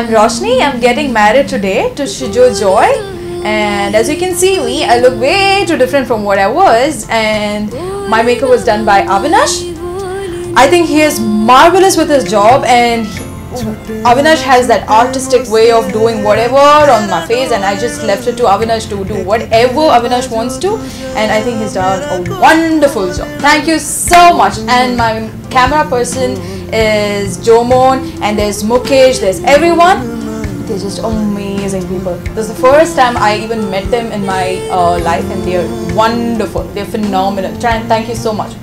Roshni. I'm getting married today to Shejo Joy. And as you can see me, I look way too different from what I was. And my makeup was done by Avinash. I think he is marvelous with his job and Avinash has that artistic way of doing whatever on my face and I just left it to Avinash to do whatever Avinash wants to and I think he's done a wonderful job. Thank you so much and my camera person is Jomon and there's Mukesh, there's everyone. They're just amazing people. This is the first time I even met them in my uh, life and they're wonderful. They're phenomenal. Thank you so much.